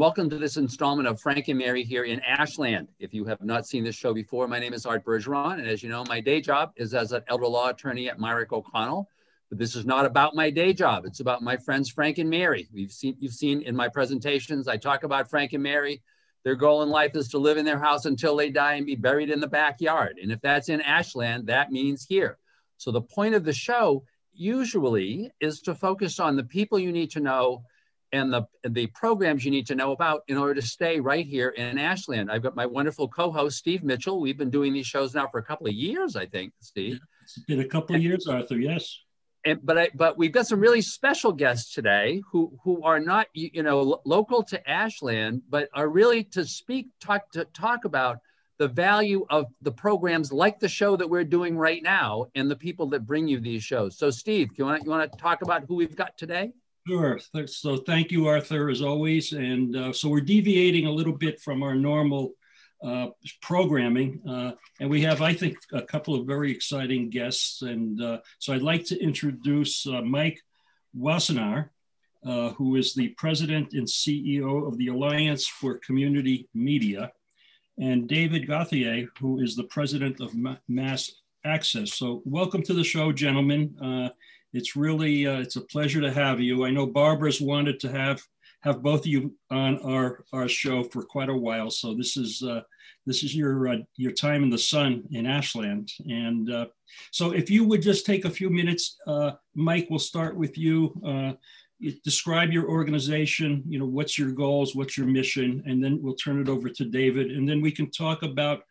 welcome to this installment of Frank and Mary here in Ashland. If you have not seen this show before, my name is Art Bergeron, and as you know, my day job is as an elder law attorney at Mirick O'Connell. But this is not about my day job. It's about my friends Frank and Mary. We've seen you've seen in my presentations, I talk about Frank and Mary. Their goal in life is to live in their house until they die and be buried in the backyard. And if that's in Ashland, that means here. So the point of the show usually is to focus on the people you need to know and the, the programs you need to know about in order to stay right here in Ashland. I've got my wonderful co-host, Steve Mitchell. We've been doing these shows now for a couple of years, I think, Steve. It's been a couple of years, Arthur, yes. And, but I, but we've got some really special guests today who who are not you know local to Ashland, but are really to speak talk to talk about the value of the programs like the show that we're doing right now and the people that bring you these shows. So Steve, you want you want to talk about who we've got today? Sure. So thank you, Arthur, as always. And uh, so we're deviating a little bit from our normal uh, programming. Uh, and we have, I think, a couple of very exciting guests. And uh, so I'd like to introduce uh, Mike Wassenaar, uh, who is the president and CEO of the Alliance for Community Media, and David Gauthier, who is the president of Mass Access. So welcome to the show, gentlemen. It's really uh, it's a pleasure to have you. I know Barbara's wanted to have have both of you on our our show for quite a while. So this is uh, this is your uh, your time in the sun in Ashland. And uh, so if you would just take a few minutes, uh, Mike, we'll start with you. Uh, describe your organization. You know what's your goals, what's your mission, and then we'll turn it over to David, and then we can talk about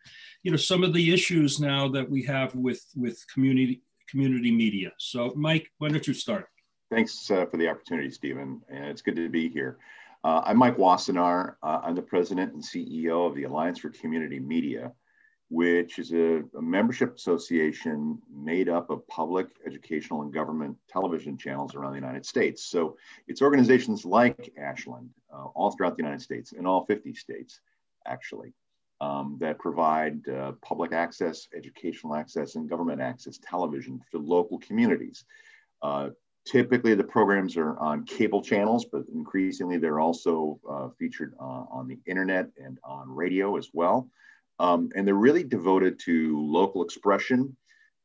you know some of the issues now that we have with with community community media. So, Mike, why don't you start? Thanks uh, for the opportunity, Stephen, and it's good to be here. Uh, I'm Mike Wassenaar. Uh, I'm the president and CEO of the Alliance for Community Media, which is a, a, membership association made up of public, educational, and government television channels around the United States. So it's organizations like Ashland, uh, all throughout the United States, in all 50 states, actually um, that provide uh, public access, educational access, and government access television to local communities. Uh, typically, the programs are on cable channels, but increasingly they're also uh, featured uh, on the internet and on radio as well. Um, and they're really devoted to local expression,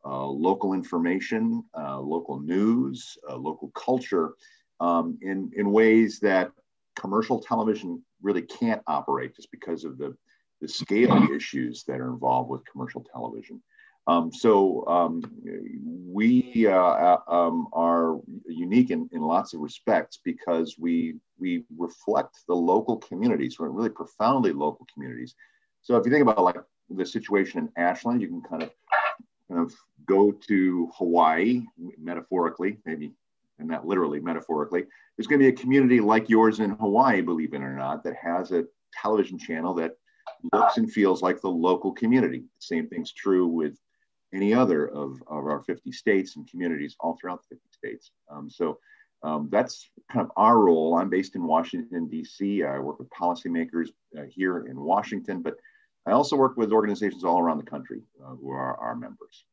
uh, local information, uh, local news, local culture um, in, in ways that commercial television really can't operate just because of the the scale issues that are involved with commercial television. Um, so um, we uh, uh, um, are unique in, in lots of respects because we we reflect the local communities, we're really profoundly local communities. So if you think about like the situation in Ashland, you can kind of kind of go to Hawaii metaphorically, maybe and not literally metaphorically. There's going to be a community like yours in Hawaii, believe it or not, that has a television channel that looks and feels like the local community. The same thing's true with any other of, of our 50 states and communities all throughout the 50 states. Um, so um, that's kind of our role. I'm based in Washington, D.C. I work with policymakers uh, here in Washington, but I also work with organizations all around the country uh, who are our members.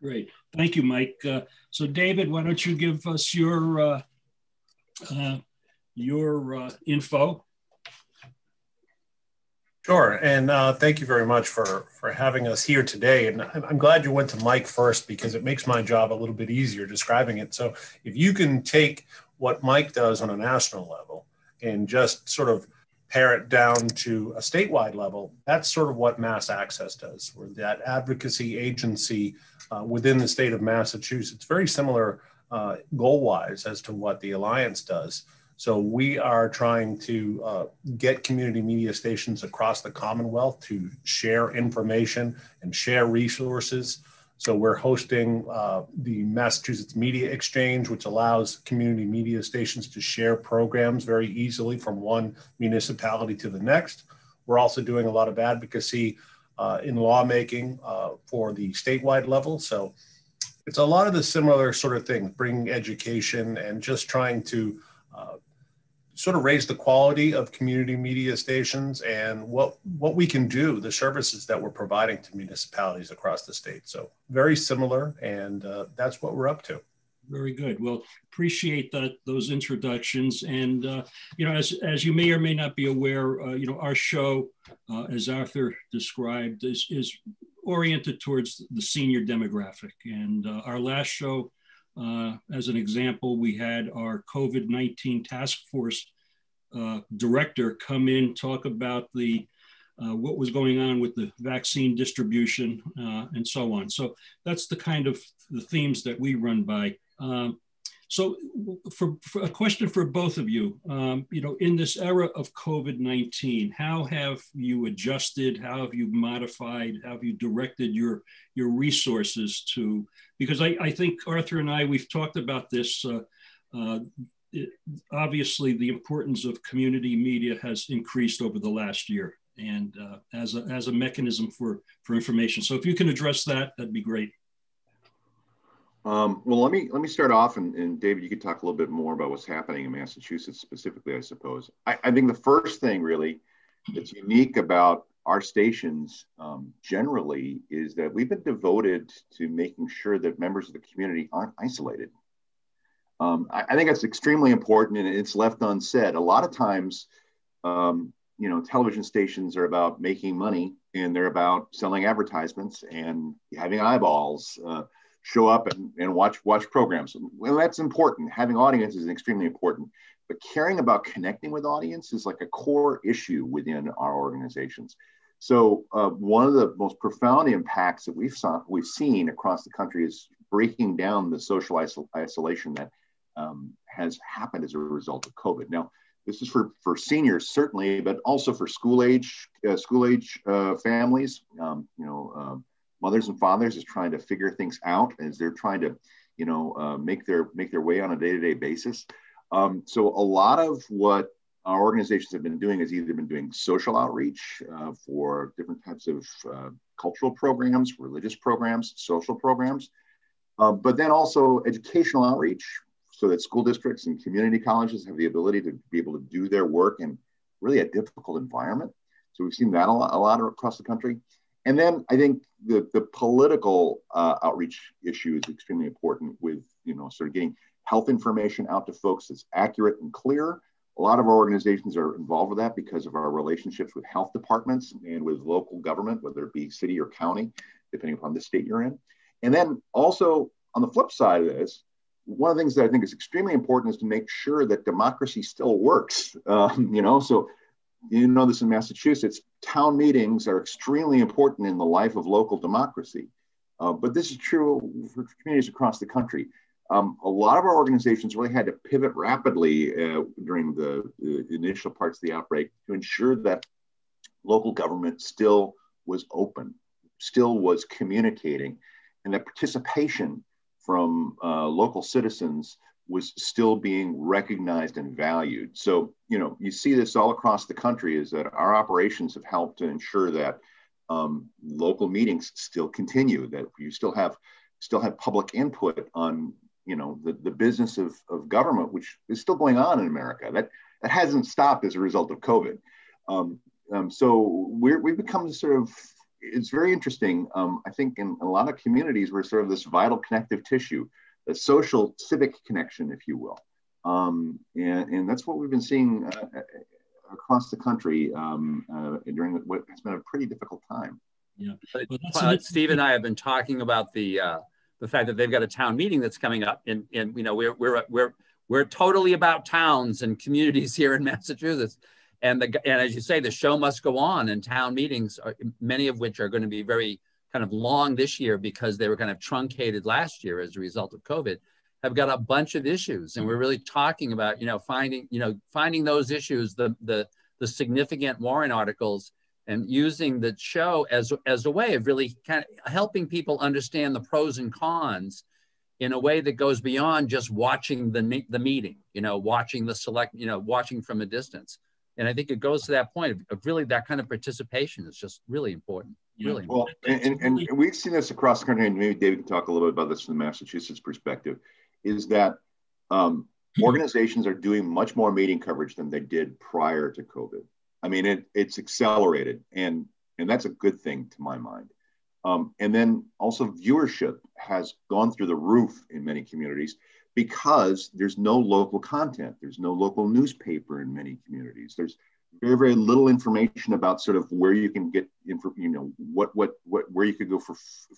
Great. Thank you, Mike. Uh, so, David, why don't you give us your, uh, uh, your uh, info Sure, and uh, thank you very much for for having us here today. And I'm glad you went to Mike first because it makes my job a little bit easier describing it. So if you can take what Mike does on a national level and just sort of pare it down to a statewide level, that's sort of what Mass Access does. We're that advocacy agency uh, within the state of Massachusetts, very similar uh, goal wise as to what the Alliance does. So we are trying to uh, get community media stations across the Commonwealth to share information and share resources. So we're hosting uh, the Massachusetts Media Exchange, which allows community media stations to share programs very easily from one municipality to the next. We're also doing a lot of advocacy uh, in lawmaking uh, for the statewide level. So it's a lot of the similar sort of things, bringing education and just trying to sort of raise the quality of community media stations and what what we can do, the services that we're providing to municipalities across the state. So very similar, and uh, that's what we're up to. Very good. Well, appreciate that those introductions. And uh, you know, as as you may or may not be aware, uh, you know, our show, uh, as Arthur described, is is oriented towards the senior demographic. And uh, our last show, uh, as an example, we had our COVID nineteen task force uh, director come in talk about the uh, what was going on with the vaccine distribution uh, and so on. So that's the kind of the themes that we run by. Um, so for, for, a question for both of you, um, you know, in this era of COVID-19, how have you adjusted, how have you modified, how have you directed your, your resources to, because I, I think Arthur and I, we've talked about this, uh, uh, it, obviously the importance of community media has increased over the last year and uh, as, a, as a mechanism for, for information. So if you can address that, that'd be great. Um, well, let me let me start off, and, and, David, you could talk a little bit more about what's happening in Massachusetts specifically, I suppose. I, I think the first thing really that's unique about our stations um, generally is that we've been devoted to making sure that members of the community aren't isolated. Um, I, I, think that's extremely important, and it's left unsaid. A lot of times, um, you know, television stations are about making money and they're about selling advertisements and having eyeballs uh, show up and, and watch watch programs. Well, that's important. Having audiences is extremely important, but caring about connecting with audience is like a core issue within our organizations. So uh, one of the most profound impacts that we've saw, we've seen across the country is breaking down the social isol- isolation that um, has happened as a result of COVID. Now, this is for, for seniors certainly, but also for school age uh, school age uh, families. Um, you know, um, mothers and fathers is trying to figure things out as they're trying to, you know, uh, make their make their way on a day to day basis. Um, so a lot of what our organizations have been doing is either been doing social outreach uh, for different types of uh, cultural programs, religious programs, social programs, uh, but then also educational outreach so that school districts and community colleges have the ability to be able to do their work in really a difficult environment. So we've seen that a lot, a lot across the country. And then I think the, the political uh, outreach issue is extremely important with, you know, sort of getting health information out to folks that's accurate and clear. A lot of our organizations are involved with that because of our relationships with health departments and with local government, whether it be city or county, depending upon the state you're in. And then also on the flip side of this, one of the things that I think is extremely important is to make sure that democracy still works. Um, you know, so you know this in Massachusetts, town meetings are extremely important in the life of local democracy. Uh, but this is true for communities across the country. Um, a lot of our organizations really had to pivot rapidly uh, during the, the, initial parts of the outbreak to ensure that local government still was open, still was communicating, and that participation from uh, local citizens was still being recognized and valued. So, you know, you see this all across the country is that our operations have helped to ensure that um, local meetings still continue, that you still have still have public input on, you know, the, the business of, of government, which is still going on in America. That that hasn't stopped as a result of COVID. Um, um, so we're, we've become sort of it's very interesting. Um, I think in a lot of communities, we're sort of this vital connective tissue, a social civic connection, if you will. Um, and, and that's what we've been seeing uh, uh across the country um, uh, during what has been a pretty difficult time. Yeah, uh, Steve and I have been talking about the uh, the fact that they've got a town meeting that's coming up, and and you know we're we're we're we're totally about towns and communities here in Massachusetts and the and as you say, the show must go on. And town meetings, are, many of which are going to be very kind of long this year because they were kind of truncated last year as a result of COVID, have got a bunch of issues, and we're really talking about you know finding you know finding those issues, the the the significant warrant articles, and using the show as as a way of really kind of helping people understand the pros and cons in a way that goes beyond just watching the the meeting, you know, watching the select, you know, watching from a distance. And I think it goes to that point of, of really that kind of participation is just really important. Really well, important. And, and, and, we've seen this across the country, and maybe David can talk a little bit about this from the Massachusetts perspective, is that um, organizations are doing much more meeting coverage than they did prior to COVID. I mean, it, it's accelerated, and and that's a good thing to my mind. Um, and then also viewership has gone through the roof in many communities because there's no local content. There's no local newspaper in many communities. There's very, very little information about sort of where you can get, info, you know, what, what, what, where you could go for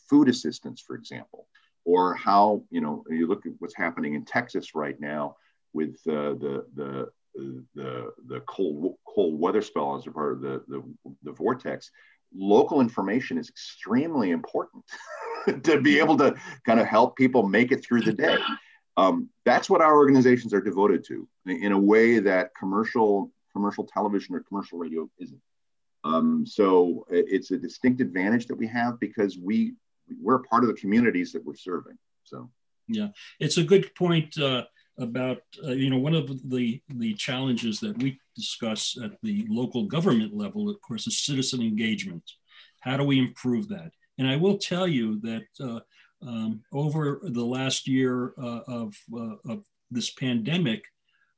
food assistance, for example, or how, you know, you look at what's happening in Texas right now with uh, the, the, the, the cold, cold weather spell as a part of the, the, the vortex local information is extremely important to be able to kind of help people make it through the day. Um, that's what our organizations are devoted to in a way that commercial commercial television or commercial radio isn't. Um, so it's a distinct advantage that we have because we we're part of the communities that we're serving. So yeah, it's a good point. Uh, about uh, you know one of the the challenges that we discuss at the local government level of course is citizen engagement. How do we improve that? And i will tell you that uh, um, over the last year uh, of, uh, of this pandemic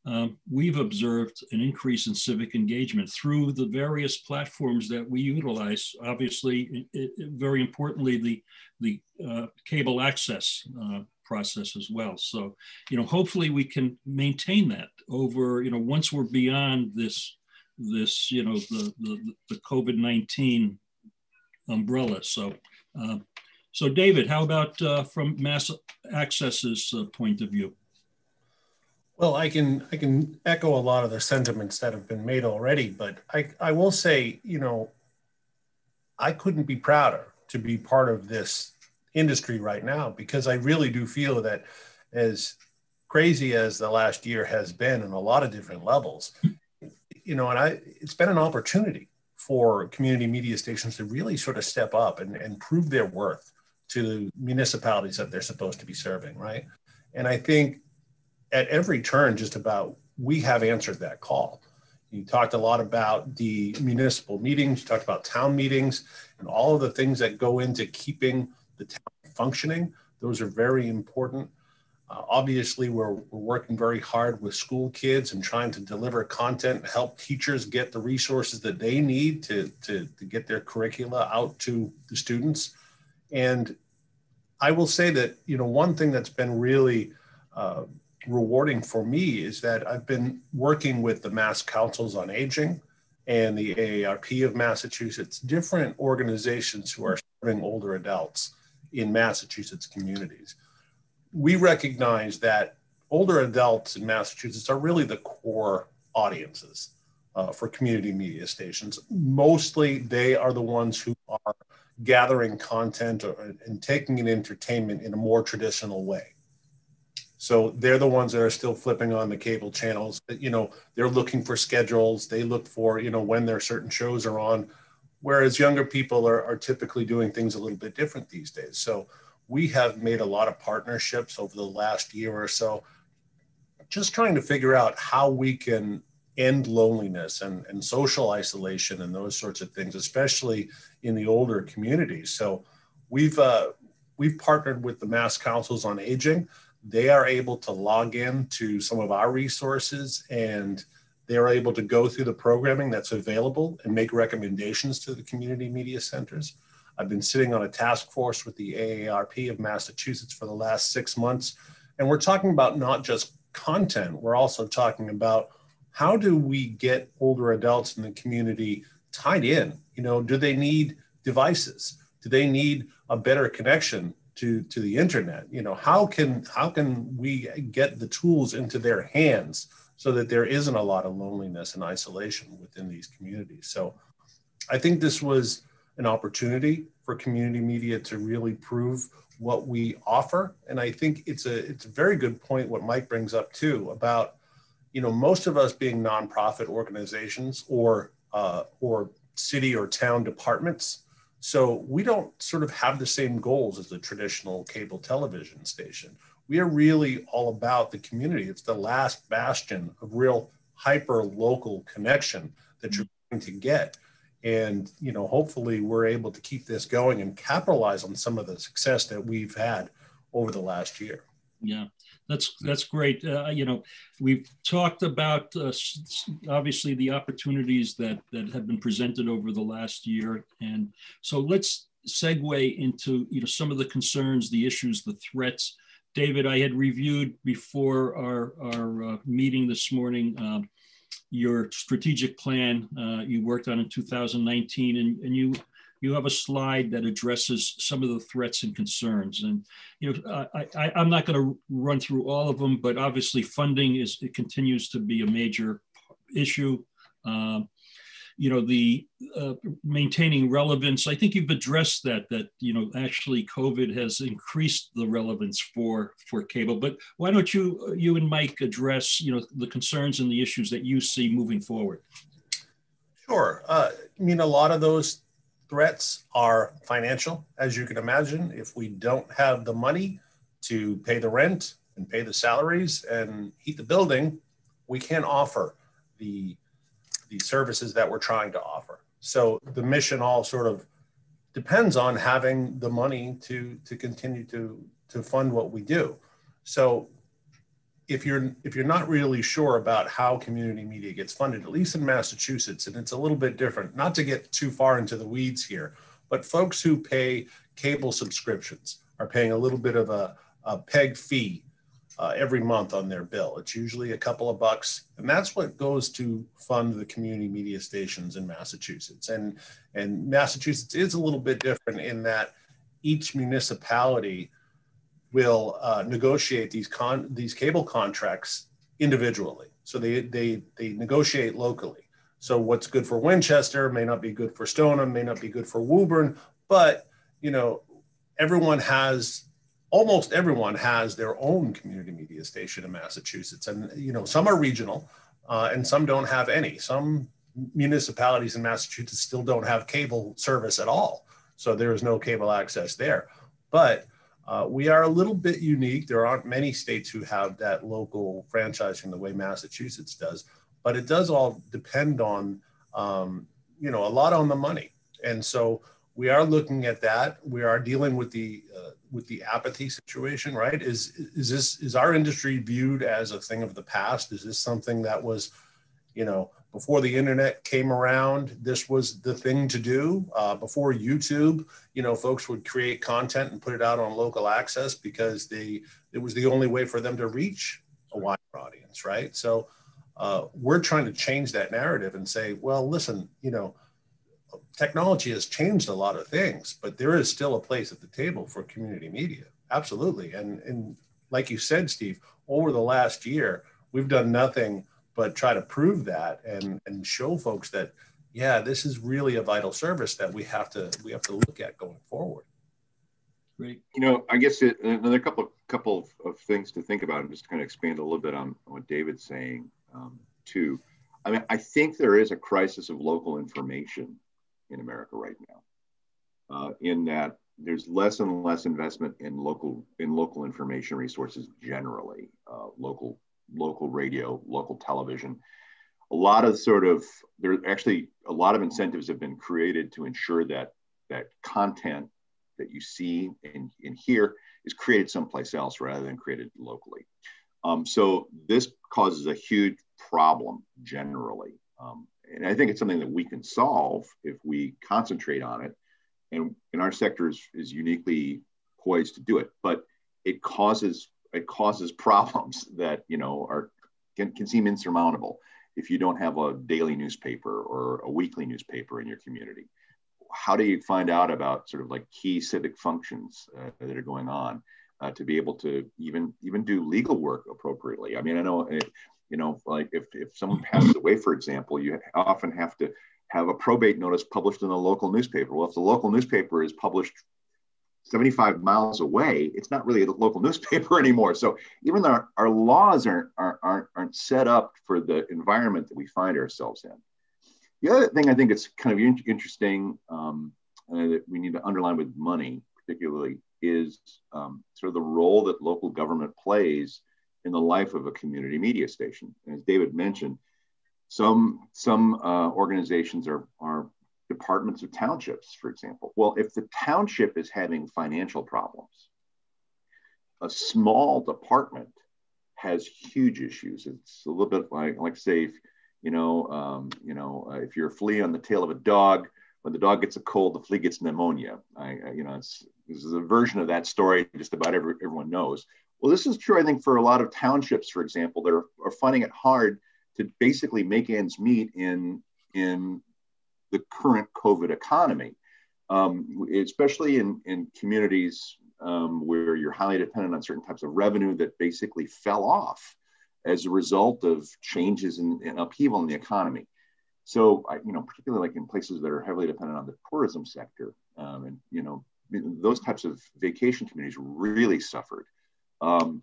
um, we've observed an increase in civic engagement through the various platforms that we utilize. Obviously it, it, very importantly the the uh, cable access uh, process as well. So, you know, hopefully we can maintain that over, you know, once we're beyond this, this, you know, the, the, the COVID-19 umbrella. So, uh, so David, how about uh, from Mass Access's uh, point of view? Well, I can I can echo a lot of the sentiments that have been made already, but I, I will say, you know, I couldn't be prouder to be part of this industry right now because I really do feel that as crazy as the last year has been in a lot of different levels, you know, and I it's been an opportunity for community media stations to really sort of step up and, and prove their worth to municipalities that they're supposed to be serving, right? And I think at every turn, just about we have answered that call. You talked a lot about the municipal meetings, you talked about town meetings, and all of the things that go into keeping the town functioning. Those are very important. Uh, obviously, we're, we're working very hard with school kids and trying to deliver content, help teachers get the resources that they need to, to, to get their curricula out to the students. And I will say that, you know, one thing that's been really uh, rewarding for me is that I've been working with the Mass Councils on Aging and the AARP of Massachusetts, different organizations who are serving older adults in Massachusetts communities. We recognize that older adults in Massachusetts are really the core audiences uh, for community media stations. Mostly, they are the ones who are gathering content or, and taking in entertainment in a more traditional way. So they're the ones that are still flipping on the cable channels. You know, they're looking for schedules. They look for, you know, when their certain shows are on whereas younger people are, are typically doing things a little bit different these days. So we have made a lot of partnerships over the last year or so, just trying to figure out how we can end loneliness and, and social isolation and those sorts of things, especially in the older communities. So we've uh, we've partnered with the Mass Councils on Aging. They are able to log in to some of our resources and they're able to go through the programming that's available and make recommendations to the community media centers. I've been sitting on a task force with the AARP of Massachusetts for the last six months, and we're talking about not just content, we're also talking about how do we get older adults in the community tied in? You know, do they need devices? Do they need a better connection to, to the internet? You know, how can how can we get the tools into their hands so that there isn't a lot of loneliness and isolation within these communities. So I think this was an opportunity for community media to really prove what we offer. And I think it's a it's a very good point what Mike brings up too about you know most of us being nonprofit organizations or uh, or city or town departments. So we don't sort of have the same goals as a traditional cable television station we are really all about the community. It's the last bastion of real hyper local connection that you're going to get. And, you know, hopefully we're able to keep this going and capitalize on some of the success that we've had over the last year. Yeah, that's that's great. Uh, you know, we've talked about uh, obviously the opportunities that that have been presented over the last year, and so let's segue into you know some of the concerns, the issues, the threats. David, I had reviewed before our our uh, meeting this morning um, your strategic plan uh, you worked on in 2019, and, and you you have a slide that addresses some of the threats and concerns. And you know, I, I, am not going to run through all of them, but obviously funding is it continues to be a major issue. Um, you know, the uh, maintaining relevance. I think you've addressed that. That you know, actually, COVID has increased the relevance for for cable. But why don't you you and Mike address you know the concerns and the issues that you see moving forward? Sure. Uh, I mean, a lot of those threats are financial, as you can imagine. If we don't have the money to pay the rent and pay the salaries and heat the building, we can't offer the, the services that we're trying to offer. So the mission all sort of depends on having the money to, to continue to, to fund what we do. So if you're if you're not really sure about how community media gets funded, at least in Massachusetts, and it's a little bit different. Not to get too far into the weeds here, but folks who pay cable subscriptions are paying a little bit of a, a PEG fee uh, every month on their bill. It's usually a couple of bucks, and that's what goes to fund the community media stations in Massachusetts. And and Massachusetts is a little bit different in that each municipality will uh, negotiate these con these cable contracts individually. So they they they negotiate locally. So what's good for Winchester may not be good for Stoneham, may not be good for Woburn, but you know everyone has almost everyone has their own community media station in Massachusetts, and you know some are regional, uh, and some don't have any. Some municipalities in Massachusetts still don't have cable service at all, so there is no cable access there. But uh, we are a little bit unique. There aren't many states who have that local franchising the way Massachusetts does, but it does all depend on, um, you know, a lot on the money. And so we are looking at that. We are dealing with the uh, with the apathy situation, right? Is is this is our industry viewed as a thing of the past? Is this something that was, you know, before the internet came around, this was the thing to do. Uh, before YouTube, you know, folks would create content and put it out on local access because they it was the only way for them to reach a wider audience, right? So uh, we're trying to change that narrative and say, well, listen, you know, technology has changed a lot of things, but there is still a place at the table for community media. Absolutely, and and like you said, Steve, over the last year, we've done nothing but try to prove that and and show folks that yeah this is really a vital service that we have to we have to look at going forward. Great. You know i guess it, another couple couple of, of, things to think about and just kind of expand a little bit on, on what david's saying um, too. I mean i think there is a crisis of local information in america right now uh, in that there's less and less investment in local in local information resources generally uh, local local radio, local television. A lot of sort of there actually a lot of incentives have been created to ensure that that content that you see and, and hear is created someplace else rather than created locally. Um, so this causes a huge problem generally. Um, and I think it's something that we can solve if we concentrate on it. And, and our sector is, is uniquely poised to do it. But it causes it causes problems that you know are can, can seem insurmountable if you don't have a daily newspaper or a weekly newspaper in your community how do you find out about sort of like key civic functions uh, that are going on uh, to be able to even even do legal work appropriately i mean i know it, eh, you know like if, if someone passes away for example you often have to have a probate notice published in a local newspaper well if the local newspaper is published 75 miles away, it's not really a local newspaper anymore. So even though our, our laws aren't, aren't, aren't set up for the environment that we find ourselves in. The other thing I think it's kind of interesting um, uh, that we need to underline with money, particularly, is um, sort of the role that local government plays in the life of a community media station. And as David mentioned, some some uh, organizations are are departments of townships, for example. Well, if the township is having financial problems, a small department has huge issues. It's a little bit like, like say, if, you know, um, you know, uh, if you're a flea on the tail of a dog, when the dog gets a cold, the flea gets pneumonia. I, I you know, it's this is a version of that story just about every, everyone knows. Well, this is true, I think, for a lot of townships, for example, that are, are finding it hard to basically make ends meet in in the current COVID economy, um, especially in, in communities um, where you're highly dependent on certain types of revenue that basically fell off as a result of changes in, in upheaval in the economy. So, you know, particularly like in places that are heavily dependent on the tourism sector, um, and you know, those types of vacation communities really suffered. Um,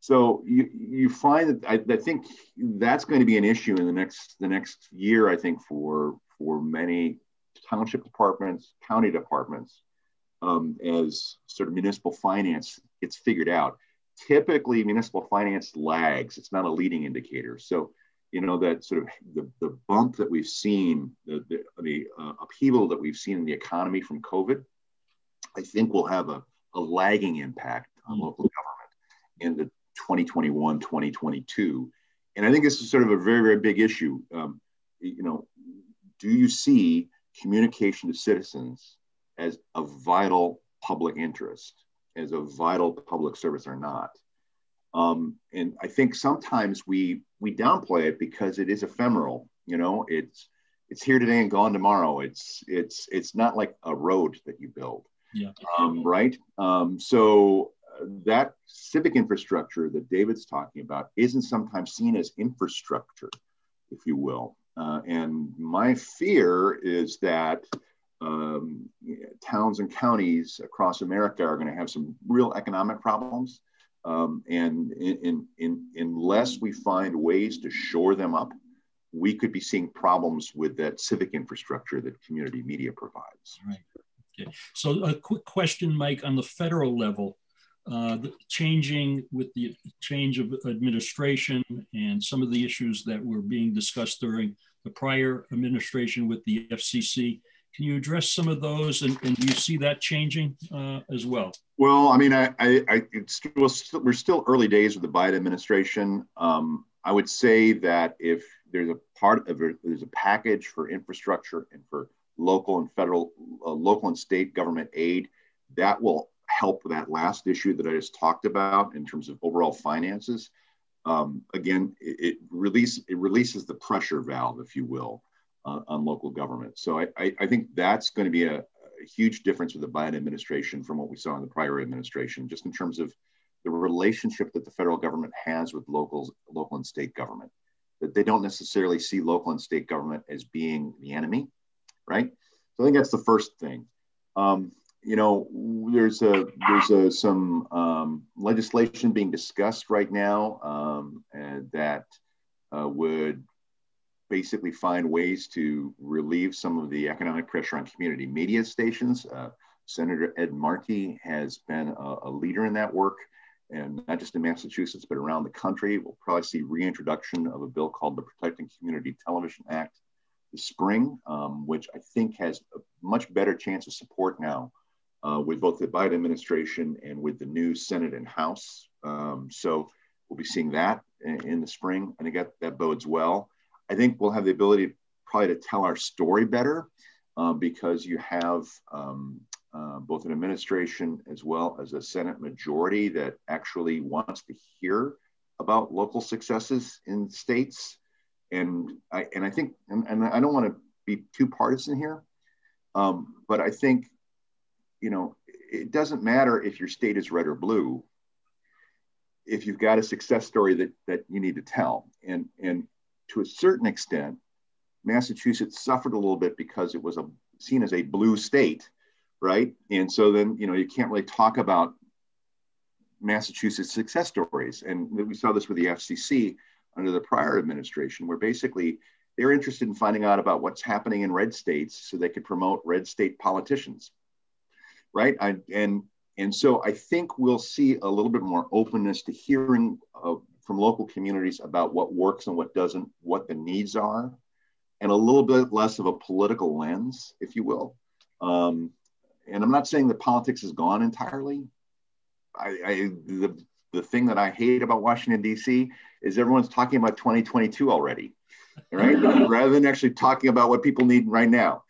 so you, you find that I, I, think that's going to be an issue in the next the next year. I think for for many township departments, county departments, um, as sort of municipal finance gets figured out. Typically, municipal finance lags. It's not a leading indicator. So you know that sort of the, the bump that we've seen, the the, the uh, upheaval that we've seen in the economy from COVID, I think will have a, a lagging impact on local government in the 2021, 2022. And I think this is sort of a very, very big issue. Um, you know, do you see communication to citizens as a vital public interest, as a vital public service or not? Um, and I think sometimes we we downplay it because it is ephemeral. You know, it's it's here today and gone tomorrow. It's it's it's not like a road that you build. Yeah. Um, right. Um, so that civic infrastructure that David's talking about isn't sometimes seen as infrastructure, if you will. Uh, and my fear is that um, towns and counties across America are going to have some real economic problems. Um, and in, in, in, unless we find ways to shore them up, we could be seeing problems with that civic infrastructure that community media provides. Right. Okay. So a quick question, Mike, on the federal level uh, changing with the change of administration and some of the issues that were being discussed during the prior administration with the FCC. Can you address some of those, and, and do you see that changing uh, as well? Well, I mean, I, I, I it's, we're still early days with the Biden administration. Um, I would say that if there's a part of it, there's a package for infrastructure and for local and federal, uh, local and state government aid, that will help that last issue that I just talked about in terms of overall finances. Um, again, it, it, release, it releases the pressure valve, if you will, uh, on local government. So I, I, I think that's going to be a, a, huge difference with the Biden administration from what we saw in the prior administration, just in terms of the relationship that the federal government has with locals, local and state government. That they don't necessarily see local and state government as being the enemy, right? So I think that's the first thing. Um, you know, there's a there's a, some um, legislation being discussed right now um, that uh, would basically find ways to relieve some of the economic pressure on community media stations. Uh, Senator Ed Markey has been a, a, leader in that work, and not just in Massachusetts, but around the country. We'll probably see reintroduction of a bill called the Protecting Community Television Act this spring, um, which I think has a much better chance of support now uh, with both the Biden administration and with the new Senate and House. Um, so we'll be seeing that in, in, the spring. And again, that, bodes well. I think we'll have the ability probably to tell our story better uh, because you have um, uh, both an administration as well as a Senate majority that actually wants to hear about local successes in states. And I, and I think, and, and I don't want to be too partisan here, um, but I think you know, it doesn't matter if your state is red or blue. If you've got a success story that that you need to tell, and and to a certain extent, Massachusetts suffered a little bit because it was a seen as a blue state, right? And so then you know you can't really talk about Massachusetts success stories, and we saw this with the FCC under the prior administration, where basically they're interested in finding out about what's happening in red states so they could promote red state politicians right? I, and and so I think we'll see a little bit more openness to hearing uh, from local communities about what works and what doesn't, what the needs are, and a little bit less of a political lens, if you will. Um, and I'm not saying that politics is gone entirely. I, I the the thing that I hate about Washington D.C. is everyone's talking about 2022 already, right? Rather than actually talking about what people need right now.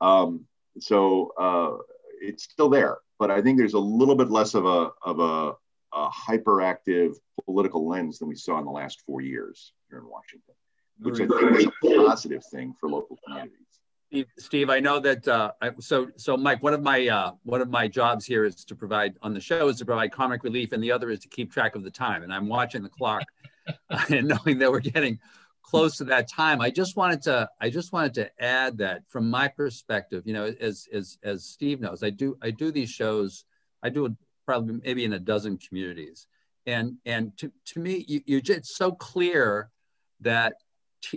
Um, so uh, it's still there, but I think there's a little bit less of a of a, a hyperactive political lens than we saw in the last four years here in Washington, which I think is a positive thing for local communities. Steve, I know that. Uh, so, so Mike, one of my uh, one of my jobs here is to provide on the show is to provide comic relief, and the other is to keep track of the time. And I'm watching the clock and knowing that we're getting close to that time. I just wanted to I just wanted to add that from my perspective, you know, as as as Steve knows, I do I do these shows. I do it probably maybe in a dozen communities, and and to to me, you, you it's so clear that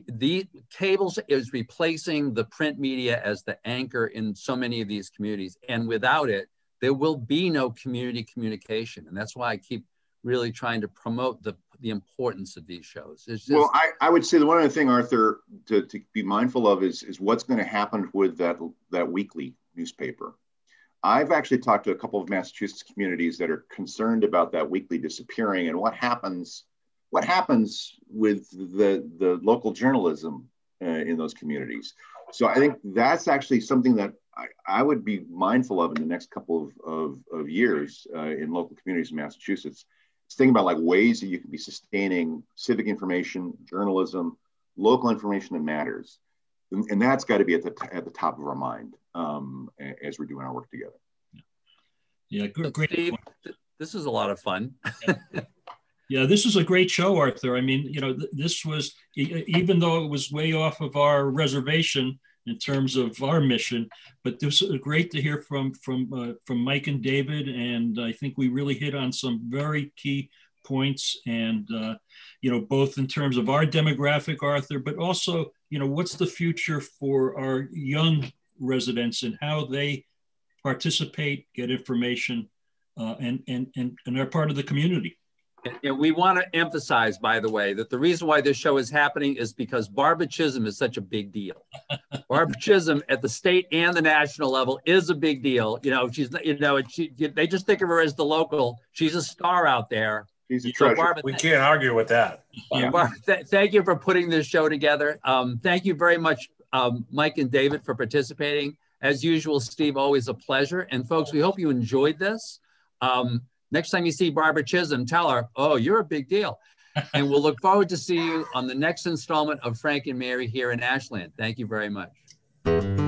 the cables is replacing the print media as the anchor in so many of these communities. And without it, there will be no community communication. And that's why I keep really trying to promote the, the importance of these shows. Just, well, I, I would say the one other thing, Arthur, to, to be mindful of is, is what's going to happen with that, that weekly newspaper. I've actually talked to a couple of Massachusetts communities that are concerned about that weekly disappearing and what happens what happens with the, the local journalism uh, in those communities. So I think that's actually something that I, I would be mindful of in the next couple of, of, of years uh, in local communities in Massachusetts. It's thinking about like ways that you can be sustaining civic information, journalism, local information that matters. And, and that's got to be at the, at the top of our mind um, as we're doing our work together. Yeah, yeah great. Steve, this is a lot of fun. Yeah, this is a great show, Arthur. I mean, you know, th- this was even though it was way off of our reservation in terms of our mission, but this is great to hear from from uh, from Mike and David, and I think we really hit on some very key points, and uh, you know, both in terms of our demographic, Arthur, but also, you know, what's the future for our young residents and how they participate, get information, uh, and and and and are part of the community. And we want to emphasize, by the way, that the reason why this show is happening is because Barbara Chisholm is such a big deal. Barbara Chisholm at the state and the national level is a big deal. You know, she's, you know, she, they just think of her as the local. She's a star out there. She's a treasure. Barbara, we can't argue with that. Yeah. Barbara, th thank you for putting this show together. Um, thank you very much, um, Mike and David, for participating. As usual, Steve, always a pleasure. And folks, we hope you enjoyed this. Um, Next time you see Barbara Chisholm, tell her, oh, you're a big deal. and we'll look forward to see you on the next installment of Frank and Mary here in Ashland. Thank you very much.